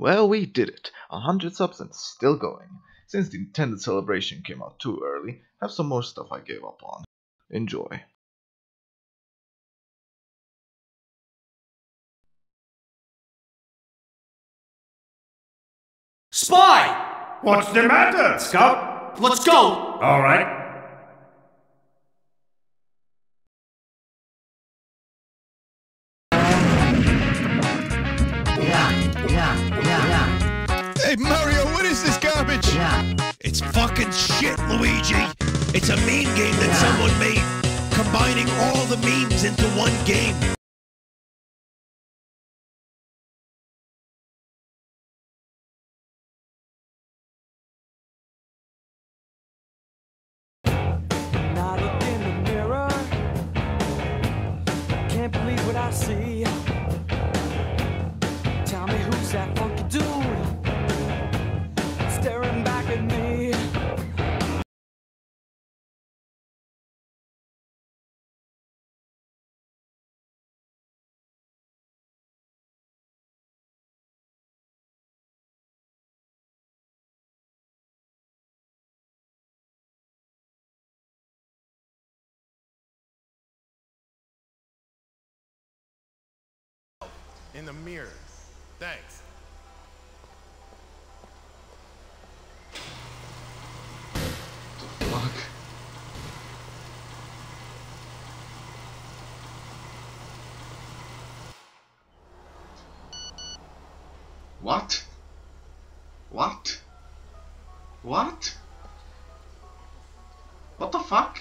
Well, we did it. A hundred subs and still going. Since the intended celebration came out too early, have some more stuff I gave up on. Enjoy. Spy! What's the matter, Scout? Let's go! All right. Hey Mario, what is this garbage? It's fucking shit, Luigi. It's a meme game that someone made, combining all the memes into one game. in the mirror. Thanks. What? What? What? What the fuck?